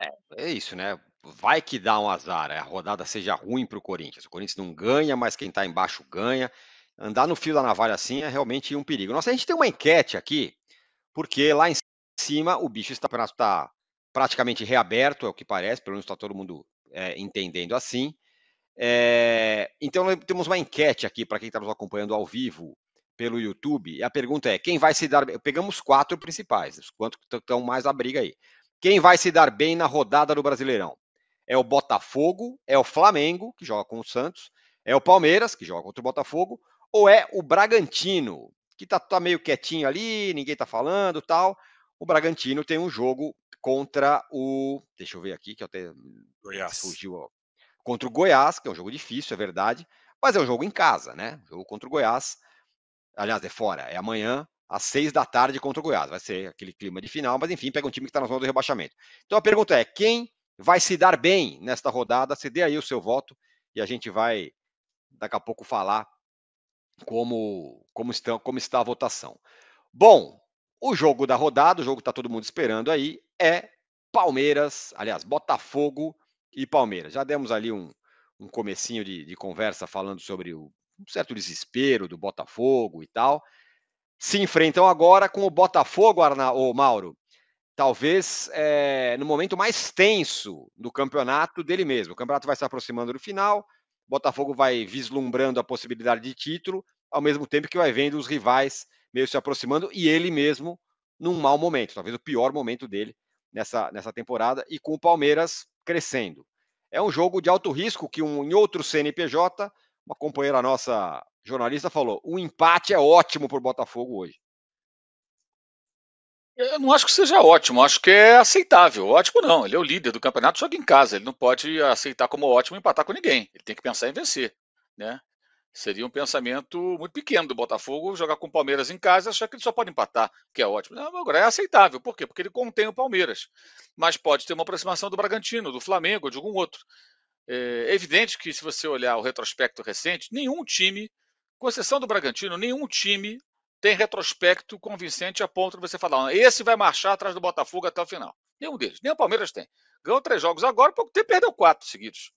É, é isso, né? Vai que dá um azar, a rodada seja ruim para o Corinthians. O Corinthians não ganha, mas quem está embaixo ganha. Andar no fio da navalha assim é realmente um perigo. Nossa, a gente tem uma enquete aqui, porque lá em cima o bicho está, está praticamente reaberto, é o que parece, pelo menos está todo mundo é, entendendo assim. É, então, temos uma enquete aqui para quem está nos acompanhando ao vivo pelo YouTube. E a pergunta é: quem vai se dar? Pegamos quatro principais, os quantos estão mais na briga aí. Quem vai se dar bem na rodada do Brasileirão? É o Botafogo, é o Flamengo, que joga com o Santos, é o Palmeiras, que joga contra o Botafogo, ou é o Bragantino, que tá, tá meio quietinho ali, ninguém tá falando tal. O Bragantino tem um jogo contra o. Deixa eu ver aqui, que até. Goiás. Fugiu, ó. Contra o Goiás, que é um jogo difícil, é verdade. Mas é um jogo em casa, né? Jogo contra o Goiás. Aliás, é fora, é amanhã, às seis da tarde contra o Goiás. Vai ser aquele clima de final, mas enfim, pega um time que está na zona do rebaixamento. Então a pergunta é: quem vai se dar bem nesta rodada? Você dê aí o seu voto e a gente vai daqui a pouco falar como, como, está, como está a votação. Bom, o jogo da rodada, o jogo que está todo mundo esperando aí, é Palmeiras, aliás, Botafogo e Palmeiras. Já demos ali um, um comecinho de, de conversa falando sobre o um certo desespero do Botafogo e tal se enfrentam agora com o Botafogo, Arna, o Mauro, talvez é, no momento mais tenso do campeonato dele mesmo. O campeonato vai se aproximando do final, Botafogo vai vislumbrando a possibilidade de título, ao mesmo tempo que vai vendo os rivais meio se aproximando e ele mesmo num mau momento, talvez o pior momento dele nessa, nessa temporada, e com o Palmeiras crescendo. É um jogo de alto risco que um, em outro CNPJ, uma companheira nossa jornalista falou: o empate é ótimo para o Botafogo hoje. Eu não acho que seja ótimo, acho que é aceitável. Ótimo não, ele é o líder do campeonato, joga em casa, ele não pode aceitar como ótimo empatar com ninguém. Ele tem que pensar em vencer, né? Seria um pensamento muito pequeno do Botafogo jogar com o Palmeiras em casa achar que ele só pode empatar, que é ótimo. Não, agora é aceitável. Por quê? Porque ele contém o Palmeiras. Mas pode ter uma aproximação do Bragantino, do Flamengo, de algum outro. É evidente que, se você olhar o retrospecto recente, nenhum time com exceção do Bragantino, nenhum time tem retrospecto convincente a ponto de você falar, esse vai marchar atrás do Botafogo até o final. Nenhum deles. Nem o Palmeiras tem. Ganhou três jogos agora, pouco tempo perdeu quatro seguidos.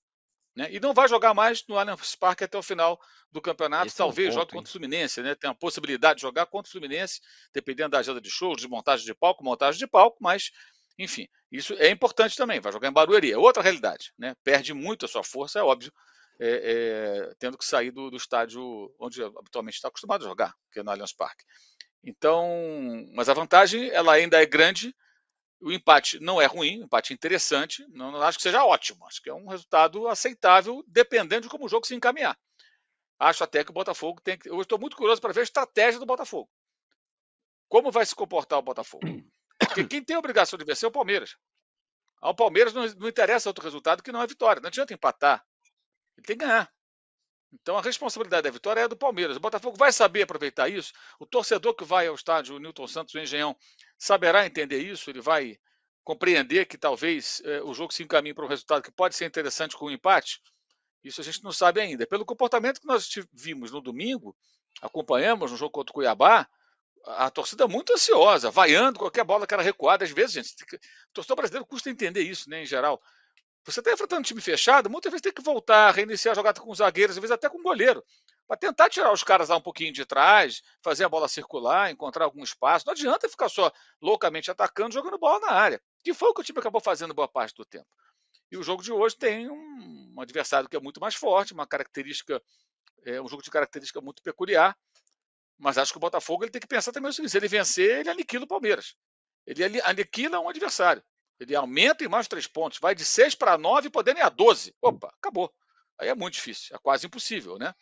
Né? E não vai jogar mais no Allianz Parque até o final do campeonato. Esse Talvez é um ponto, jogue contra o Fluminense, né? Tem a possibilidade de jogar contra o Fluminense, dependendo da agenda de shows, de montagem de palco, montagem de palco, mas, enfim, isso é importante também. Vai jogar em Barueri, é outra realidade. Né? Perde muito a sua força, é óbvio, é, é, tendo que sair do, do, estádio onde habitualmente está acostumado a jogar, que é no Allianz Parque. Então, mas a vantagem ela ainda é grande. O empate não é ruim, um empate interessante. Não, não acho que seja ótimo. Acho que é um resultado aceitável, dependendo de como o jogo se encaminhar. Acho até que o Botafogo tem que. Eu estou muito curioso para ver a estratégia do Botafogo. Como vai se comportar o Botafogo? Porque quem tem a obrigação de vencer é o Palmeiras. Ao Palmeiras não, não interessa outro resultado que não é vitória. Não adianta empatar. Ele tem que ganhar. Então a responsabilidade da vitória é do Palmeiras. O Botafogo vai saber aproveitar isso. O torcedor que vai ao estádio Newton Santos, o Engenhão, saberá entender isso. Ele vai compreender que talvez eh, o jogo se encaminhe para um resultado que pode ser interessante com o um empate. Isso a gente não sabe ainda. Pelo comportamento que nós vimos no domingo, acompanhamos no jogo contra o Cuiabá, a torcida muito ansiosa, vaiando qualquer bola que era recuada. Às vezes, gente, o torcedor brasileiro custa entender isso, né, em geral. Você está enfrentando um time fechado, muitas vezes tem que voltar, reiniciar a jogada com os zagueiros, às vezes até com o goleiro, para tentar tirar os caras lá um pouquinho de trás, fazer a bola circular, encontrar algum espaço. Não adianta ficar só loucamente atacando, jogando bola na área, que foi o que o time acabou fazendo boa parte do tempo. E o jogo de hoje tem um, adversário que é muito mais forte, uma característica, é um jogo de característica muito peculiar. Mas acho que o Botafogo ele tem que pensar também o seguinte: se ele vencer, ele aniquila o Palmeiras. Ele aniquila um adversário. Ele aumenta em mais três pontos, vai de 6 para 9, podendo ir a 12. Opa, acabou. Aí é muito difícil, é quase impossível, né?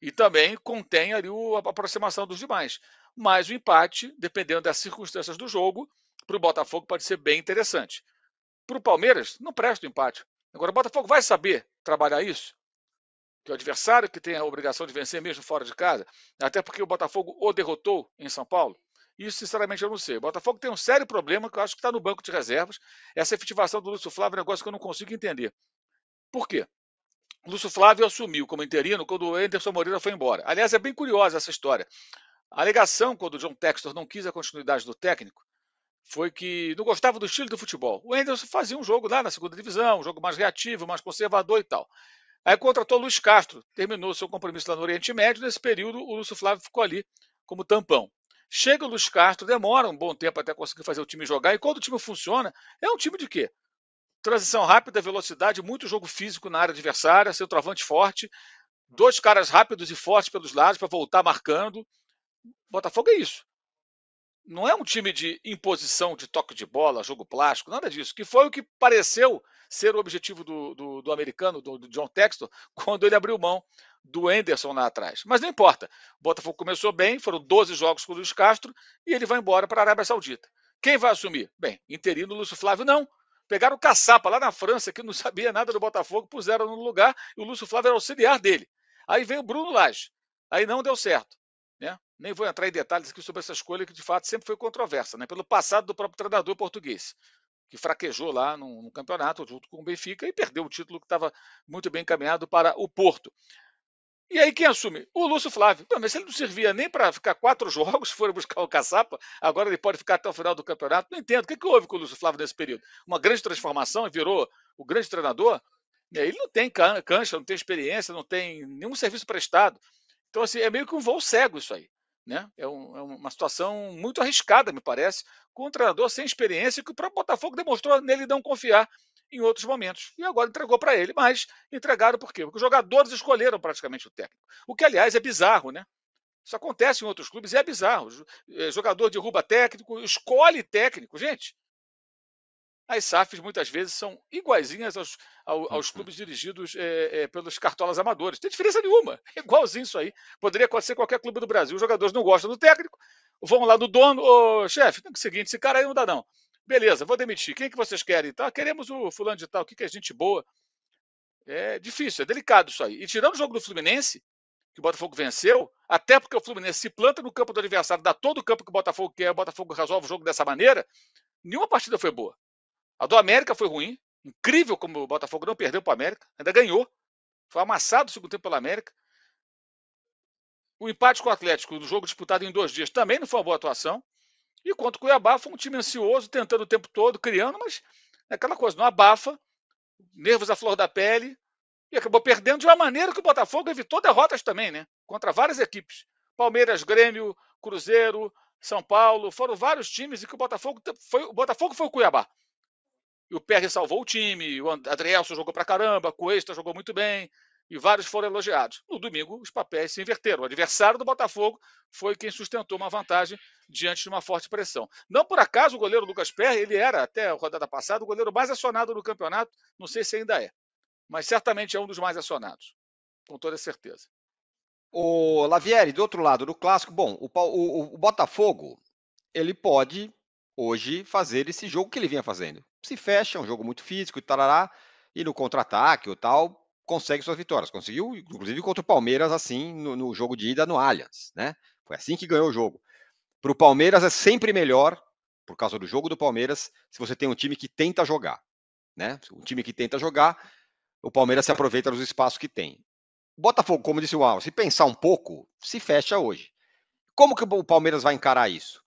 E também contém ali a aproximação dos demais. Mas o empate, dependendo das circunstâncias do jogo, para o Botafogo pode ser bem interessante. Para o Palmeiras, não presta o empate. Agora, o Botafogo vai saber trabalhar isso? Que o adversário que tem a obrigação de vencer mesmo fora de casa, até porque o Botafogo o derrotou em São Paulo. Isso, sinceramente, eu não sei. O Botafogo tem um sério problema que eu acho que está no banco de reservas. Essa efetivação do Lúcio Flávio é um negócio que eu não consigo entender. Por quê? Lúcio Flávio assumiu como interino quando o Anderson Moreira foi embora. Aliás, é bem curiosa essa história. A alegação, quando o John Textor não quis a continuidade do técnico, foi que não gostava do estilo do futebol. O Anderson fazia um jogo lá na segunda divisão, um jogo mais reativo, mais conservador e tal. Aí contratou o Luiz Castro, terminou seu compromisso lá no Oriente Médio. Nesse período, o Lúcio Flávio ficou ali como tampão. Chega o Luiz Castro, demora um bom tempo até conseguir fazer o time jogar. E quando o time funciona, é um time de quê? Transição rápida, velocidade, muito jogo físico na área adversária, centroavante forte, dois caras rápidos e fortes pelos lados para voltar marcando. Botafogo é isso não é um time de imposição de toque de bola, jogo plástico, nada disso. Que foi o que pareceu ser o objetivo do, do, do americano, do, do, John Textor, quando ele abriu mão do Anderson lá atrás. Mas não importa. O Botafogo começou bem, foram 12 jogos com o Luiz Castro e ele vai embora para a Arábia Saudita. Quem vai assumir? Bem, interino Lúcio Flávio não. Pegaram o caçapa lá na França, que não sabia nada do Botafogo, puseram no lugar e o Lúcio Flávio era auxiliar dele. Aí veio o Bruno Lage. Aí não deu certo. Nem vou entrar em detalhes aqui sobre essa escolha que de fato sempre foi controversa, né? pelo passado do próprio treinador português, que fraquejou lá no, no campeonato junto com o Benfica e perdeu o título que estava muito bem encaminhado para o Porto. E aí quem assume? O Lúcio Flávio. Pô, mas ele não servia nem para ficar quatro jogos, foram buscar o caçapa, agora ele pode ficar até o final do campeonato. Não entendo. O que, que houve com o Lúcio Flávio nesse período? Uma grande transformação e virou o grande treinador? Ele não tem cancha, não tem experiência, não tem nenhum serviço prestado. Então, assim, é meio que um voo cego isso aí. Né? É, um, é, uma situação muito arriscada, me parece, com um treinador sem experiência que o próprio Botafogo demonstrou nele não confiar em outros momentos. E agora entregou para ele, mas entregaram por quê? Porque os jogadores escolheram praticamente o técnico. O que, aliás, é bizarro, né? Isso acontece em outros clubes e é bizarro. O eh, jogador derruba técnico, escolhe técnico. Gente, as SAFs muitas vezes são iguaizinhas aos, aos uhum. clubes dirigidos é, é, pelos cartolas amadores. Tem diferença nenhuma. É igualzinho isso aí. Poderia acontecer qualquer clube do Brasil. Os jogadores não gostam do técnico, vão lá no dono, ô chefe, é o seguinte, esse cara aí não dá não. Beleza, vou demitir. Quem que vocês querem? Tá? Queremos o fulano de tal, o que, que é gente boa. É difícil, é delicado isso aí. E tirando o jogo do Fluminense, que o Botafogo venceu, até porque o Fluminense se planta no campo do adversário, dá todo o campo que o Botafogo quer, o Botafogo resolve o jogo dessa maneira, nenhuma partida foi boa. A do América foi ruim. Incrível como o Botafogo não perdeu para o América. Ainda ganhou. Foi amassado o segundo tempo pelo América. O empate com o Atlético no jogo disputado em dois dias também não foi uma boa atuação. E contra o Cuiabá foi um time ansioso, tentando o tempo todo, criando, mas é aquela coisa, não abafa, nervos à flor da pele, e acabou perdendo de uma maneira que o Botafogo evitou derrotas também, né? Contra várias equipes. Palmeiras, Grêmio, Cruzeiro, São Paulo, foram vários times e que o Botafogo foi, o Botafogo foi o Cuiabá. E o PR salvou o time, o Adrielson jogou pra caramba, Cuesta jogou muito bem, e vários foram elogiados. No domingo, os papéis se inverteram. O adversário do Botafogo foi quem sustentou uma vantagem diante de uma forte pressão. Não por acaso o goleiro Lucas Perry, ele era, até a rodada passada, o goleiro mais acionado no campeonato. Não sei se ainda é, mas certamente é um dos mais acionados, com toda certeza. O Lavieri, do outro lado do clássico, bom, o, o, o Botafogo, ele pode hoje fazer esse jogo que ele vinha fazendo. Se fecha, é um jogo muito físico e tarará, e no contra-ataque ou tal, consegue suas vitórias. Conseguiu, inclusive, contra o Palmeiras, assim, no, no jogo de ida no Allianz, né? Foi assim que ganhou o jogo. Para o Palmeiras é sempre melhor, por causa do jogo do Palmeiras, se você tem um time que tenta jogar, né? Um time que tenta jogar, o Palmeiras se aproveita dos espaços que tem. Botafogo, como disse o Al, se pensar um pouco, se fecha hoje. Como que o Palmeiras vai encarar isso?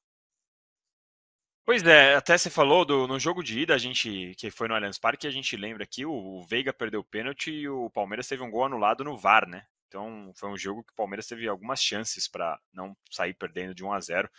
Pois é, até você falou do, no jogo de ida, a gente que foi no Allianz Parque, a gente lembra aqui, o, Veiga perdeu o pênalti e o Palmeiras teve um gol anulado no VAR, né? Então foi um jogo que o Palmeiras teve algumas chances para não sair perdendo de 1 a 0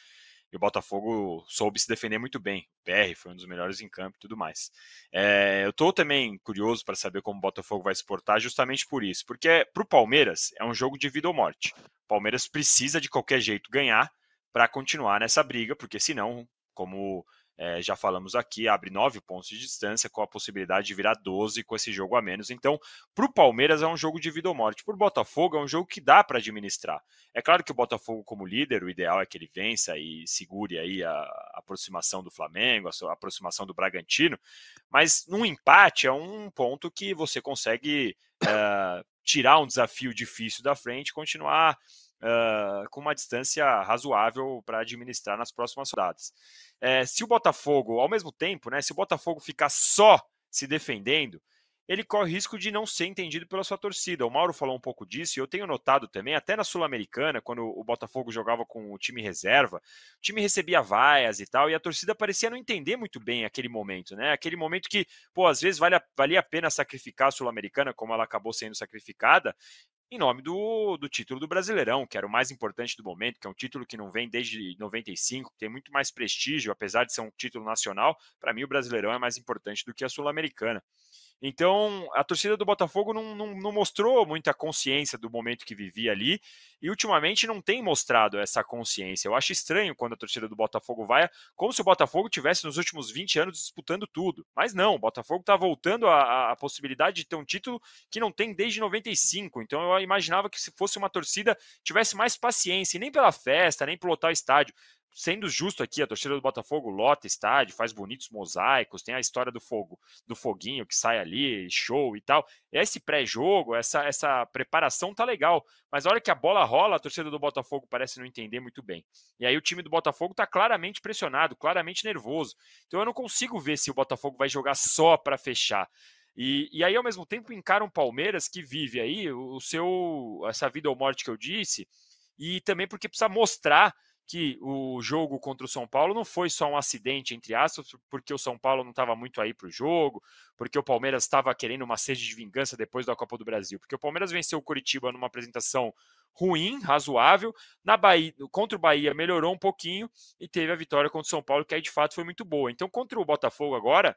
e o Botafogo soube se defender muito bem. O PR foi um dos melhores em campo e tudo mais. É, eu estou também curioso para saber como o Botafogo vai se portar, justamente por isso, porque para o Palmeiras é um jogo de vida ou morte. O Palmeiras precisa de qualquer jeito ganhar para continuar nessa briga, porque senão como é, já falamos aqui, abre nove pontos de distância, com a possibilidade de virar 12 com esse jogo a menos. Então, para o Palmeiras é um jogo de vida ou morte. Para o Botafogo é um jogo que dá para administrar. É claro que o Botafogo, como líder, o ideal é que ele vença e segure aí a, a aproximação do Flamengo, a, a aproximação do Bragantino, mas num empate é um ponto que você consegue é, tirar um desafio difícil da frente, continuar uh, com uma distância razoável para administrar nas próximas rodadas. É, se o Botafogo, ao mesmo tempo, né, se o Botafogo ficar só se defendendo, ele corre risco de não ser entendido pela sua torcida. O Mauro falou um pouco disso e eu tenho notado também, até na Sul-Americana, quando o Botafogo jogava com o time reserva, o time recebia vaias e tal, e a torcida parecia não entender muito bem aquele momento, né? Aquele momento que, pô, às vezes vale a, valia a pena sacrificar a Sul-Americana, como ela acabou sendo sacrificada, em nome do, do título do Brasileirão, que era o mais importante do momento, que é um título que não vem desde 95, que tem muito mais prestígio, apesar de ser um título nacional. Para mim, o Brasileirão é mais importante do que a Sul-Americana. Então, a torcida do Botafogo não, não, não, mostrou muita consciência do momento que vivia ali e ultimamente não tem mostrado essa consciência. Eu acho estranho quando a torcida do Botafogo vai, como se o Botafogo tivesse nos últimos 20 anos disputando tudo. Mas não, o Botafogo está voltando à, possibilidade de ter um título que não tem desde 95. Então eu imaginava que se fosse uma torcida tivesse mais paciência, nem pela festa, nem pelo lotar estádio sendo justo aqui, a torcida do Botafogo lota estádio, faz bonitos mosaicos, tem a história do fogo, do foguinho que sai ali, show e tal. Esse pré-jogo, essa, essa preparação tá legal, mas a hora que a bola rola, a torcida do Botafogo parece não entender muito bem. E aí o time do Botafogo tá claramente pressionado, claramente nervoso. Então eu não consigo ver se o Botafogo vai jogar só para fechar. E, e aí, ao mesmo tempo, encara um Palmeiras que vive aí o seu essa vida ou morte que eu disse, e também porque precisa mostrar que o jogo contra o São Paulo não foi só um acidente, entre aspas, porque o São Paulo não estava muito aí para o jogo, porque o Palmeiras estava querendo uma sede de vingança depois da Copa do Brasil, porque o Palmeiras venceu o Curitiba numa apresentação ruim, razoável, na Bahia, contra o Bahia melhorou um pouquinho e teve a vitória contra o São Paulo, que aí de fato foi muito boa. Então, contra o Botafogo agora,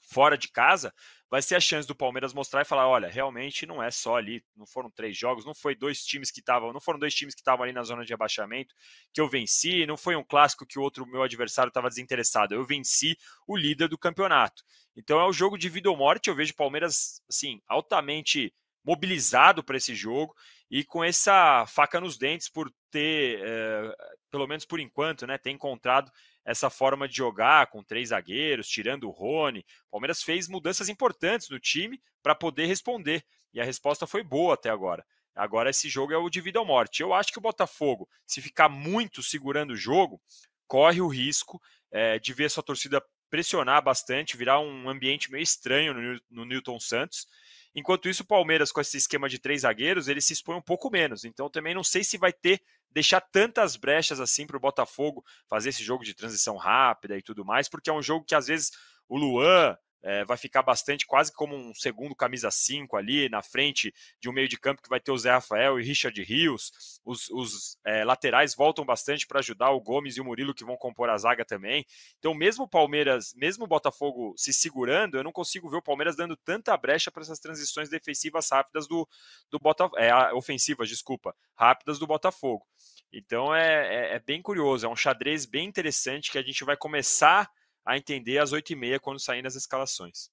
fora de casa, vai ser a chance do Palmeiras mostrar e falar, olha, realmente não é só ali, não foram três jogos, não foi dois times que estavam, não foram dois times que estavam ali na zona de abaixamento que eu venci, não foi um clássico que o outro meu adversário estava desinteressado, eu venci o líder do campeonato. Então é o jogo de vida ou morte, eu vejo o Palmeiras assim, altamente mobilizado para esse jogo e com essa faca nos dentes por ter, é, pelo menos por enquanto, né, ter encontrado essa forma de jogar com três zagueiros, tirando o Rony. O Palmeiras fez mudanças importantes no time para poder responder e a resposta foi boa até agora. Agora esse jogo é o de vida ou morte. Eu acho que o Botafogo, se ficar muito segurando o jogo, corre o risco é, de ver sua torcida pressionar bastante, virar um ambiente meio estranho no, no Newton Santos. Enquanto isso, o Palmeiras, com esse esquema de três zagueiros, ele se expõe um pouco menos. Então, também não sei se vai ter deixar tantas brechas assim para o Botafogo fazer esse jogo de transição rápida e tudo mais, porque é um jogo que às vezes o Luan é, vai ficar bastante, quase como um segundo camisa 5 ali na frente de um meio de campo que vai ter o Zé Rafael e Richard Rios. Os, os é, laterais voltam bastante para ajudar o Gomes e o Murilo que vão compor a zaga também. Então, mesmo o Palmeiras, mesmo o Botafogo se segurando, eu não consigo ver o Palmeiras dando tanta brecha para essas transições defensivas rápidas do, do Botafogo. É, ofensivas, desculpa, rápidas do Botafogo. Então é, é, é bem curioso, é um xadrez bem interessante que a gente vai começar a entender às 8h30 quando saírem as escalações.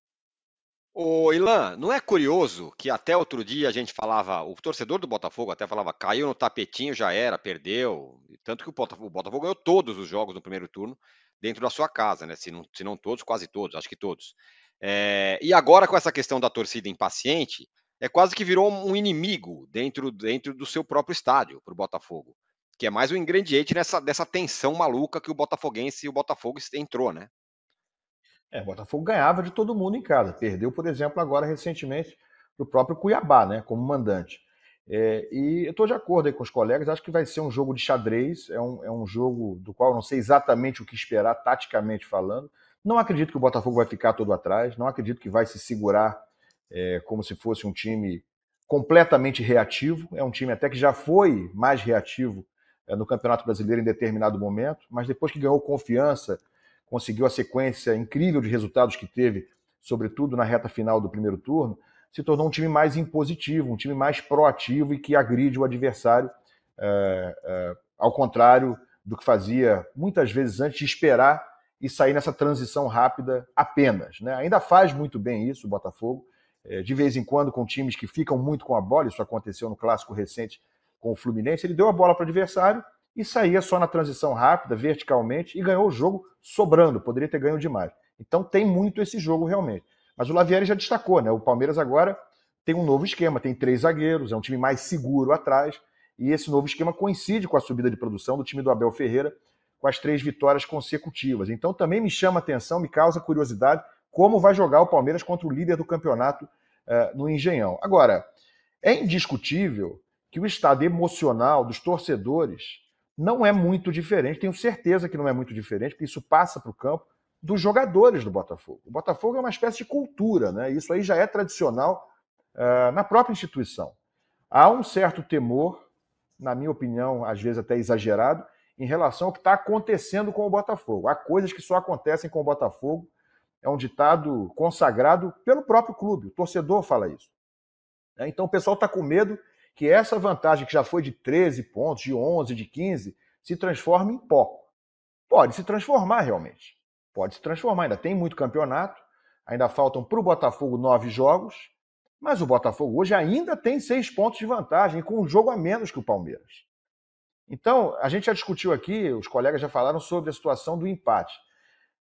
Ô Ilan, não é curioso que até outro dia a gente falava, o torcedor do Botafogo até falava, caiu no tapetinho, já era, perdeu. Tanto que o Botafogo, o Botafogo ganhou todos os jogos no primeiro turno dentro da sua casa, né? Se não, se não todos, quase todos, acho que todos. É, e agora com essa questão da torcida impaciente, é quase que virou um inimigo dentro, dentro do seu próprio estádio para o Botafogo. Que é mais um ingrediente nessa, dessa tensão maluca que o Botafoguense e o Botafogo entrou, né? É, o Botafogo ganhava de todo mundo em casa. Perdeu, por exemplo, agora recentemente do próprio Cuiabá, né, como mandante. É, e eu estou de acordo com os colegas, acho que vai ser um jogo de xadrez, é um, é um jogo do qual eu não sei exatamente o que esperar, taticamente falando. Não acredito que o Botafogo vai ficar todo atrás, não acredito que vai se segurar é, como se fosse um time completamente reativo. É um time até que já foi mais reativo é, no Campeonato Brasileiro em determinado momento, mas depois que ganhou confiança, conseguiu a sequência incrível de resultados que teve, sobretudo na reta final do primeiro turno, se tornou um time mais impositivo, um time mais proativo e que agride o adversário, é, é, ao contrário do que fazia muitas vezes antes de esperar e sair nessa transição rápida apenas. Né? Ainda faz muito bem isso o Botafogo, é, de vez em quando com times que ficam muito com a bola, isso aconteceu no clássico recente com o Fluminense, ele deu a bola para o adversário e saía só na transição rápida, verticalmente, e ganhou o jogo sobrando, poderia ter ganho demais. Então tem muito esse jogo realmente. Mas o Lavieri já destacou, né? O Palmeiras agora tem um novo esquema, tem três zagueiros, é um time mais seguro atrás, e esse novo esquema coincide com a subida de produção do time do Abel Ferreira, com as três vitórias consecutivas. Então também me chama atenção, me causa curiosidade como vai jogar o Palmeiras contra o líder do campeonato uh, no Engenhão. Agora, é indiscutível que o estado emocional dos torcedores não é muito diferente, tenho certeza que não é muito diferente, porque isso passa para o campo dos jogadores do Botafogo. O Botafogo é uma espécie de cultura, né? Isso aí já é tradicional uh, na própria instituição. Há um certo temor, na minha opinião, às vezes até exagerado, em relação ao que está acontecendo com o Botafogo. Há coisas que só acontecem com o Botafogo. É um ditado consagrado pelo próprio clube. O torcedor fala isso. Né? Então o pessoal está com medo que essa vantagem, que já foi de 13 pontos, de 11, de 15, se transforme em pó. Pode se transformar realmente. Pode se transformar. Ainda tem muito campeonato, ainda faltam para o Botafogo nove jogos, mas o Botafogo hoje ainda tem seis pontos de vantagem, com um jogo a menos que o Palmeiras. Então, a gente já discutiu aqui, os colegas já falaram sobre a situação do empate.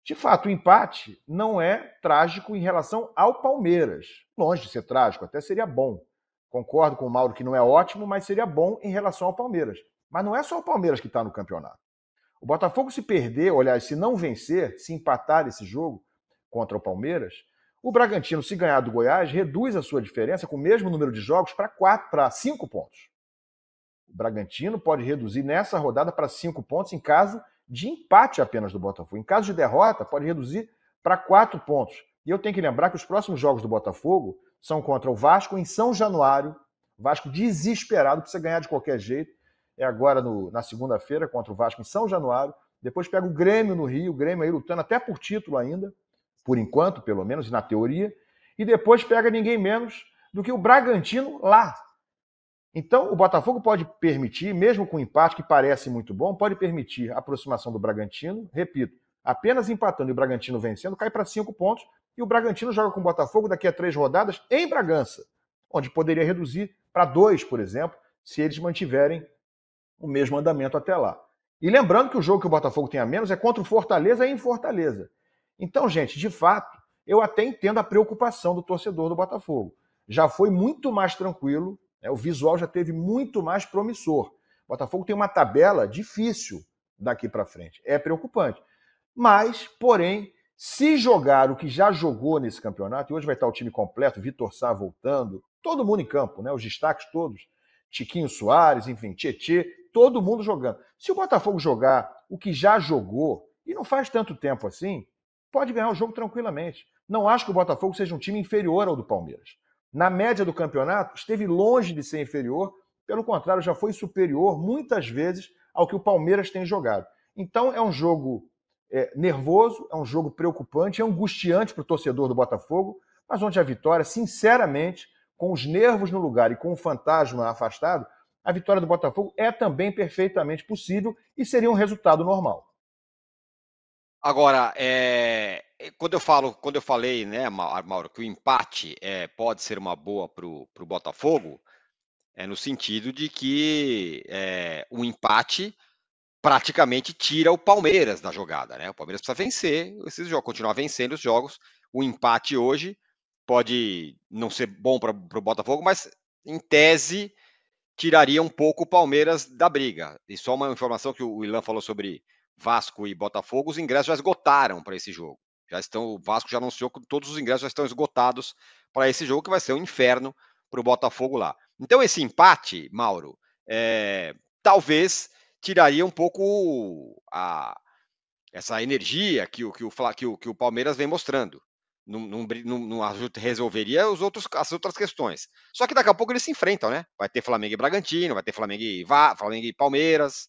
De fato, o empate não é trágico em relação ao Palmeiras. Longe de ser trágico, até seria bom. Concordo com o Mauro que não é ótimo, mas seria bom em relação ao Palmeiras. Mas não é só o Palmeiras que está no campeonato. O Botafogo, se perder, olhar, se não vencer, se empatar esse jogo contra o Palmeiras, o Bragantino, se ganhar do Goiás, reduz a sua diferença com o mesmo número de jogos para quatro, para cinco pontos. O Bragantino pode reduzir nessa rodada para cinco pontos em caso de empate apenas do Botafogo. Em caso de derrota, pode reduzir para quatro pontos. E eu tenho que lembrar que os próximos jogos do Botafogo são contra o Vasco em São Januário. Vasco desesperado, precisa ganhar de qualquer jeito. É agora no, na segunda-feira contra o Vasco em São Januário. Depois pega o Grêmio no Rio, o Grêmio aí lutando até por título ainda, por enquanto, pelo menos, na teoria. E depois pega ninguém menos do que o Bragantino lá. Então, o Botafogo pode permitir, mesmo com o empate que parece muito bom, pode permitir a aproximação do Bragantino. Repito, apenas empatando e o Bragantino vencendo, cai para cinco pontos e o Bragantino joga com o Botafogo daqui a três rodadas em Bragança, onde poderia reduzir para dois, por exemplo, se eles mantiverem o mesmo andamento até lá. E lembrando que o jogo que o Botafogo tem a menos é contra o Fortaleza em Fortaleza. Então, gente, de fato, eu até entendo a preocupação do torcedor do Botafogo. Já foi muito mais tranquilo, né? o visual já teve muito mais promissor. O Botafogo tem uma tabela difícil daqui para frente. É preocupante. Mas, porém, se jogar o que já jogou nesse campeonato, e hoje vai estar o time completo, Vitor Sá voltando, todo mundo em campo, né? Os destaques todos. Tiquinho Soares, enfim, Tietê, todo mundo jogando. Se o Botafogo jogar o que já jogou, e não faz tanto tempo assim, pode ganhar o jogo tranquilamente. Não acho que o Botafogo seja um time inferior ao do Palmeiras. Na média do campeonato, esteve longe de ser inferior, pelo contrário, já foi superior muitas vezes ao que o Palmeiras tem jogado. Então é um jogo é, nervoso, é um jogo preocupante, é angustiante para o torcedor do Botafogo, mas onde a vitória, sinceramente, com os nervos no lugar e com o fantasma afastado, a vitória do Botafogo é também perfeitamente possível e seria um resultado normal. Agora, é, quando eu falo, quando eu falei, né, Mauro, que o empate é, pode ser uma boa para o Botafogo, é no sentido de que é, o empate praticamente tira o Palmeiras da jogada, né? O Palmeiras precisa vencer esses jogos, continuar vencendo os jogos. O empate hoje pode não ser bom para o Botafogo, mas em tese tiraria um pouco o Palmeiras da briga. E só uma informação que o Ilan falou sobre Vasco e Botafogo, os ingressos já esgotaram para esse jogo. Já estão, o Vasco já anunciou que todos os ingressos já estão esgotados para esse jogo, que vai ser um inferno para o Botafogo lá. Então, esse empate, Mauro, é, talvez tiraria um pouco a, essa energia que o, que, o, que, o, que o Palmeiras vem mostrando. Não, não, não, resolveria os outros, as outras questões. Só que daqui a pouco eles se enfrentam, né? Vai ter Flamengo e Bragantino, vai ter Flamengo e, Flamengo e Palmeiras.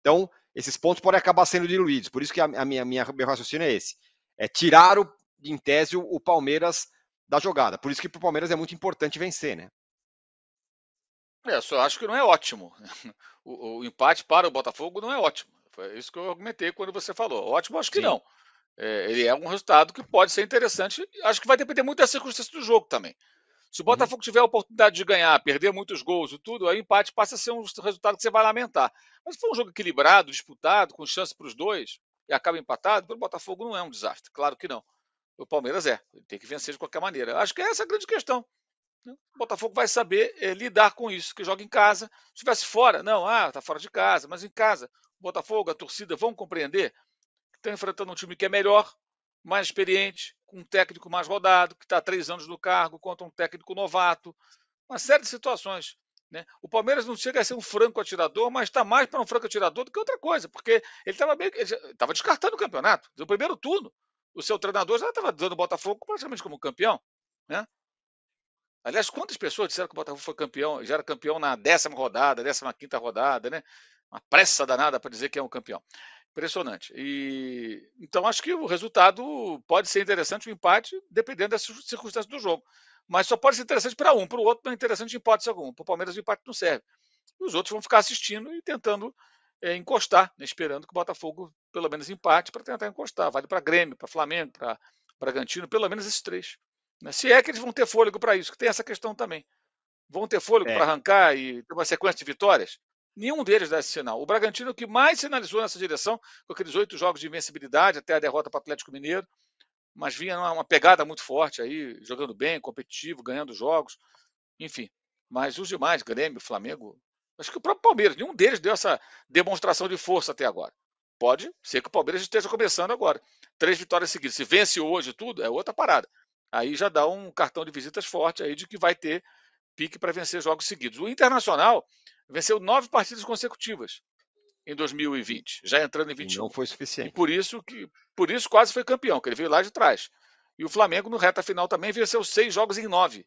Então, esses pontos podem acabar sendo diluídos. Por isso que a, a minha, minha, meu raciocínio é esse. É tirar, o, em tese, o Palmeiras da jogada. Por isso que para o Palmeiras é muito importante vencer, né? É, só acho que não é ótimo. O, o, empate para o Botafogo não é ótimo. Foi isso que eu argumentei quando você falou. Ótimo, acho que Sim. não. É, ele é um resultado que pode ser interessante. Acho que vai depender muito das circunstâncias do jogo também. Se o uhum. Botafogo uhum. tiver a oportunidade de ganhar, perder muitos gols e tudo, aí o empate passa a ser um resultado que você vai lamentar. Mas se for um jogo equilibrado, disputado, com chance para os dois, e acaba empatado, para o Botafogo não é um desastre. Claro que não. O Palmeiras é. Ele tem que vencer de qualquer maneira. Acho que essa é a grande questão. O Botafogo vai saber é, lidar com isso, que joga em casa. Se estivesse fora, não, ah, está fora de casa, mas em casa, o Botafogo, a torcida vão compreender que estão enfrentando um time que é melhor, mais experiente, com um técnico mais rodado, que está há três anos no cargo, contra um técnico novato. Uma série de situações. Né? O Palmeiras não chega a ser um franco atirador, mas está mais para um franco atirador do que outra coisa, porque ele estava descartando o campeonato. No primeiro turno, o seu treinador já estava dando o Botafogo praticamente como campeão. Né? Aliás, quantas pessoas disseram que o Botafogo foi campeão, já era campeão na décima rodada, décima quinta rodada, né? Uma pressa danada para dizer que é um campeão. Impressionante. E então acho que o resultado pode ser interessante o empate, dependendo das circunstâncias do jogo. Mas só pode ser interessante para um, para o outro não é interessante em hipótese alguma. Para o Palmeiras o empate não serve. E os outros vão ficar assistindo e tentando é, encostar, né? esperando que o Botafogo pelo menos empate para tentar encostar. Vale para Grêmio, para Flamengo, para Bragantino, pelo menos esses três. Né? Se é que eles vão ter fôlego para isso, que tem essa questão também. Vão ter fôlego é. para arrancar e ter uma sequência de vitórias? Nenhum deles dá esse sinal. O Bragantino, que mais sinalizou nessa direção, com aqueles oito jogos de invencibilidade até a derrota para o Atlético Mineiro, mas vinha uma pegada muito forte aí, jogando bem, competitivo, ganhando jogos, enfim. Mas os demais, Grêmio, Flamengo, acho que o próprio Palmeiras, nenhum deles deu essa demonstração de força até agora. Pode ser que o Palmeiras esteja começando agora. Três vitórias seguidas. Se vence hoje tudo, é outra parada. Aí já dá um cartão de visitas forte aí de que vai ter pique para vencer jogos seguidos. O Internacional venceu nove partidas consecutivas em 2020, já entrando em 21. Não foi suficiente. E por isso que por isso quase foi campeão, que ele veio lá de trás. E o Flamengo no reta final também venceu seis jogos em nove.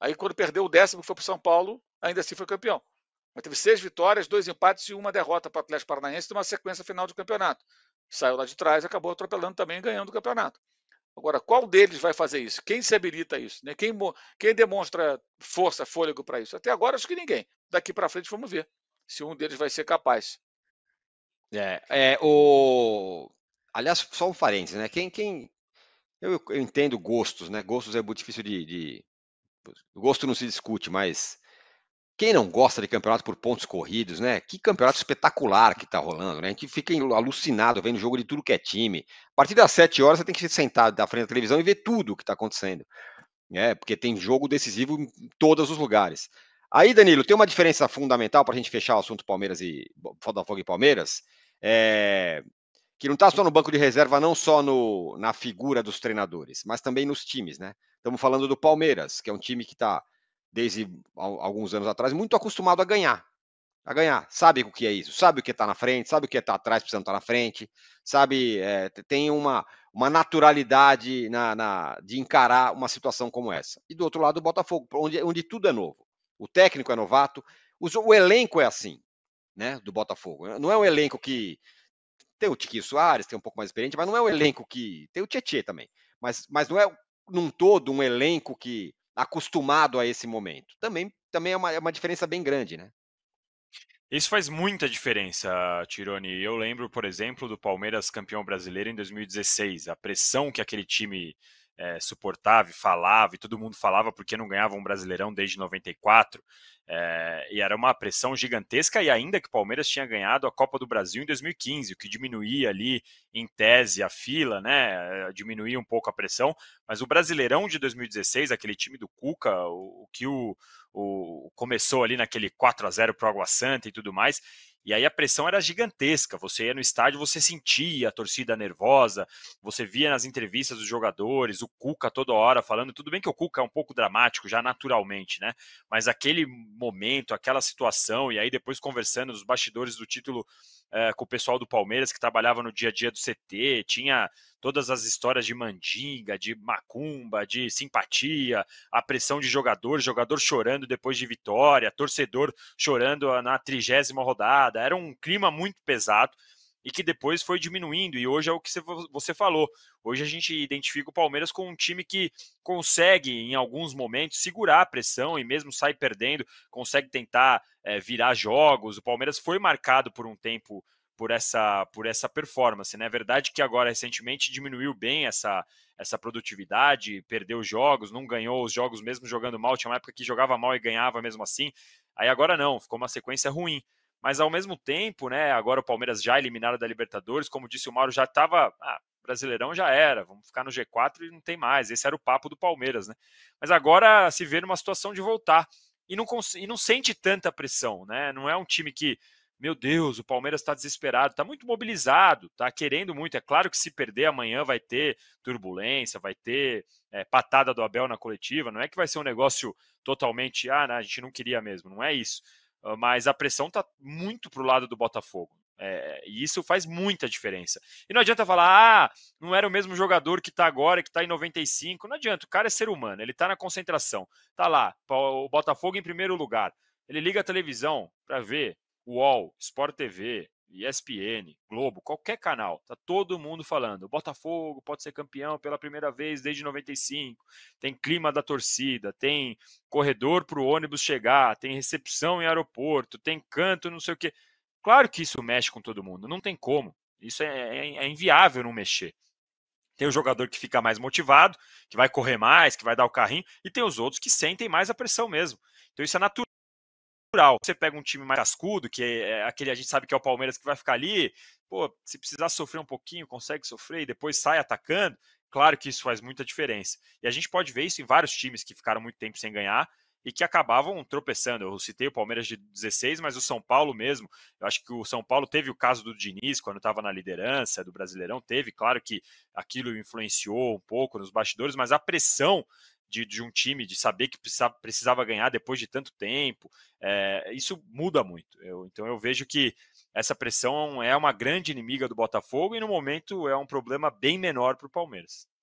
Aí quando perdeu o décimo que foi para o São Paulo, ainda assim foi campeão. Mas teve seis vitórias, dois empates e uma derrota para o Atlético Paranaense numa sequência final de campeonato. Saiu lá de trás e acabou atropelando também ganhando o campeonato. Agora, qual deles vai fazer isso? Quem se habilita a isso? Né? Quem, quem demonstra força, fôlego para isso? Até agora, acho que ninguém. Daqui para frente, vamos ver se um deles vai ser capaz. É, é o... Aliás, só um parênteses, né? Quem, quem... Eu, eu entendo gostos, né? Gostos é muito difícil de, de... Gosto não se discute, mas quem não gosta de campeonato por pontos corridos, né? Que campeonato espetacular que tá rolando, né? A gente fica alucinado vendo jogo de tudo que é time. A partir das 7 horas você tem que se sentar da frente da televisão e ver tudo o que está acontecendo. É, porque tem jogo decisivo em todos os lugares. Aí, Danilo, tem uma diferença fundamental para a gente fechar o assunto Palmeiras e Botafogo e Palmeiras, é, que não está só no banco de reserva, não só no, na figura dos treinadores, mas também nos times, né? Estamos falando do Palmeiras, que é um time que está desde alguns anos atrás, muito acostumado a ganhar. A ganhar. Sabe o que é isso? Sabe o que está na frente, sabe o que está atrás precisando estar tá na frente, sabe, é, tem uma, uma naturalidade na, na, de encarar uma situação como essa. E do outro lado, o Botafogo, onde, onde tudo é novo. O técnico é novato, o, o elenco é assim, né? Do Botafogo. Não é um elenco que. Tem o Tiquinho Soares, tem um pouco mais experiente, mas não é um elenco que. Tem o Tietê também. Mas, mas não é num todo um elenco que acostumado a esse momento. Também, também é, uma, é uma diferença bem grande, né? Isso faz muita diferença, Tironi. Eu lembro, por exemplo, do Palmeiras campeão brasileiro em 2016. A pressão que aquele time é, suportava e falava, e todo mundo falava porque não ganhava um Brasileirão desde 94. É, e era uma pressão gigantesca, e ainda que o Palmeiras tinha ganhado a Copa do Brasil em 2015, o que diminuía ali, em tese, a fila, né? Diminuía um pouco a pressão, mas o Brasileirão de 2016, aquele time do Cuca, o, o que o, o, começou ali naquele 4 a 0 para o Água Santa e tudo mais, e aí a pressão era gigantesca. Você ia no estádio, você sentia a torcida nervosa, você via nas entrevistas dos jogadores, o Cuca toda hora falando. Tudo bem que o Cuca é um pouco dramático já naturalmente, né? Mas aquele momento, aquela situação, e aí depois conversando nos bastidores do título é, com o pessoal do Palmeiras que trabalhava no dia a dia do CT, tinha todas as histórias de mandinga, de macumba, de simpatia, a pressão de jogador, jogador chorando depois de vitória, torcedor chorando na trigésima rodada. Era um clima muito pesado e que depois foi diminuindo. E hoje é o que você falou. Hoje a gente identifica o Palmeiras com um time que consegue, em alguns momentos, segurar a pressão e mesmo sai perdendo, consegue tentar é, virar jogos. O Palmeiras foi marcado por um tempo por essa, por essa performance. Né? É verdade que agora recentemente diminuiu bem essa, essa produtividade, perdeu jogos, não ganhou os jogos mesmo jogando mal. Tinha uma época que jogava mal e ganhava mesmo assim. Aí agora não, ficou uma sequência ruim mas ao mesmo tempo, né, agora o Palmeiras já eliminado da Libertadores, como disse o Mauro, já estava, ah, Brasileirão já era, vamos ficar no G4 e não tem mais, esse era o papo do Palmeiras, né? Mas agora se vê numa situação de voltar e não, e não sente tanta pressão, né? Não é um time que meu Deus, o Palmeiras está desesperado, está muito mobilizado, está querendo muito. É claro que se perder amanhã vai ter turbulência, vai ter é, patada do Abel na coletiva. Não é que vai ser um negócio totalmente, ah, não, a gente não queria mesmo, não é isso. Mas a pressão está muito para o lado do Botafogo. É, e isso faz muita diferença. E não adianta falar, ah, não era o mesmo jogador que está agora, que está em 95. Não adianta, o cara é ser humano, ele está na concentração. Tá lá, o Botafogo em primeiro lugar. Ele liga a televisão para ver UOL, Sport TV, ESPN, Globo, qualquer canal, tá todo mundo falando. O Botafogo pode ser campeão pela primeira vez desde 95. Tem clima da torcida, tem corredor para o ônibus chegar, tem recepção em aeroporto, tem canto, não sei o quê. Claro que isso mexe com todo mundo, não tem como. Isso é, é, é inviável não mexer. Tem o jogador que fica mais motivado, que vai correr mais, que vai dar o carrinho, e tem os outros que sentem mais a pressão mesmo. Então isso é natural. Você pega um time mais cascudo, que é, é aquele a gente sabe que é o Palmeiras que vai ficar ali, pô, se precisar sofrer um pouquinho, consegue sofrer e depois sai atacando. Claro que isso faz muita diferença. E a gente pode ver isso em vários times que ficaram muito tempo sem ganhar e que acabavam tropeçando. Eu citei o Palmeiras de 16, mas o São Paulo mesmo. Eu acho que o São Paulo teve o caso do Diniz quando estava na liderança do Brasileirão, teve, claro que aquilo influenciou um pouco nos bastidores, mas a pressão de, de, um time, de saber que precisava, precisava, ganhar depois de tanto tempo, é, isso muda muito. Eu, então eu vejo que essa pressão é uma grande inimiga do Botafogo e no momento é um problema bem menor para o Palmeiras.